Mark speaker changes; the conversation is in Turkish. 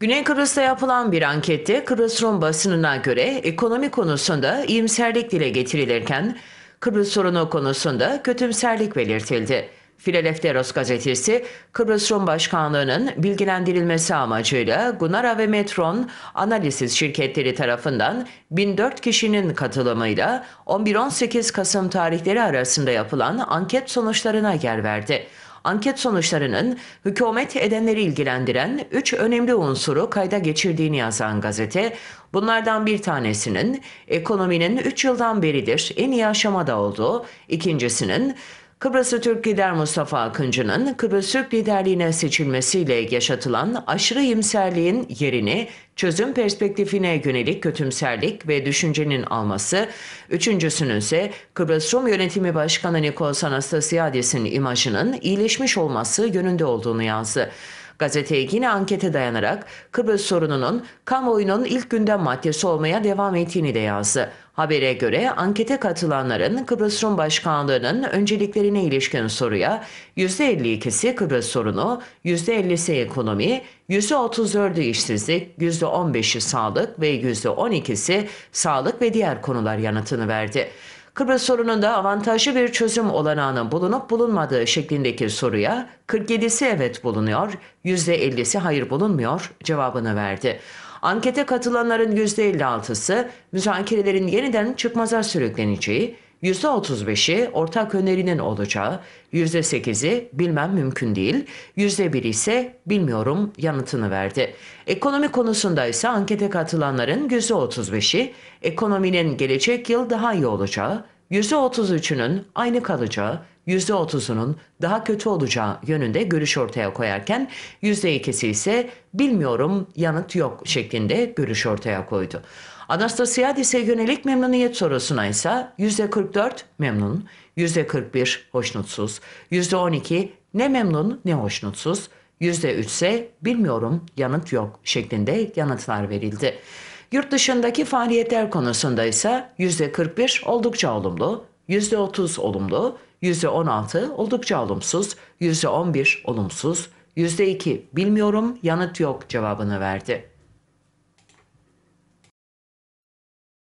Speaker 1: Güney Kıbrıs'ta yapılan bir ankette Kıbrıs Rum basınına göre ekonomi konusunda iyimserlik dile getirilirken Kıbrıs sorunu konusunda kötümserlik belirtildi. Filadelfos gazetesi Kıbrıs Rum Başkanlığı'nın bilgilendirilmesi amacıyla Gunara ve Metron Analisis şirketleri tarafından 1004 kişinin katılımıyla 11-18 Kasım tarihleri arasında yapılan anket sonuçlarına yer verdi. Anket sonuçlarının hükümet edenleri ilgilendiren üç önemli unsuru kayda geçirdiğini yazan gazete, bunlardan bir tanesinin ekonominin 3 yıldan beridir en iyi aşamada olduğu, ikincisinin Kıbrıslı Türk lider Mustafa Akıncı'nın Kıbrıs Türk liderliğine seçilmesiyle yaşatılan aşırı iyimserliğin yerini çözüm perspektifine yönelik kötümserlik ve düşüncenin alması, üçüncüsünün ise Kıbrıs Rum Yönetimi Başkanı Nikos Anastasiadis'in imajının iyileşmiş olması yönünde olduğunu yazdı. Gazete yine ankete dayanarak Kıbrıs sorununun kamuoyunun ilk gündem maddesi olmaya devam ettiğini de yazdı. Habere göre ankete katılanların Kıbrıs Rum Başkanlığı'nın önceliklerine ilişkin soruya %52'si Kıbrıs sorunu, %50'si ekonomi, %34'ü işsizlik, %15'i sağlık ve %12'si sağlık ve diğer konular yanıtını verdi. Kıbrıs sorununda avantajlı bir çözüm olanağının bulunup bulunmadığı şeklindeki soruya 47'si evet bulunuyor, %50'si hayır bulunmuyor cevabını verdi. Ankete katılanların %56'sı müzakerelerin yeniden çıkmaza sürükleneceği, %35'i ortak önerinin olacağı, %8'i bilmem mümkün değil, %1 ise bilmiyorum yanıtını verdi. Ekonomi konusunda ise ankete katılanların %35'i ekonominin gelecek yıl daha iyi olacağı, %33'ünün aynı kalacağı, %30'unun daha kötü olacağı yönünde görüş ortaya koyarken %2'si ise bilmiyorum yanıt yok şeklinde görüş ortaya koydu. Anastasiadis'e yönelik memnuniyet sorusuna ise %44 memnun, %41 hoşnutsuz, %12 ne memnun ne hoşnutsuz, %3 ise bilmiyorum yanıt yok şeklinde yanıtlar verildi. Yurt dışındaki faaliyetler konusunda ise %41 oldukça olumlu, %30 olumlu, %16 oldukça olumsuz, %11 olumsuz, %2 bilmiyorum yanıt yok cevabını verdi.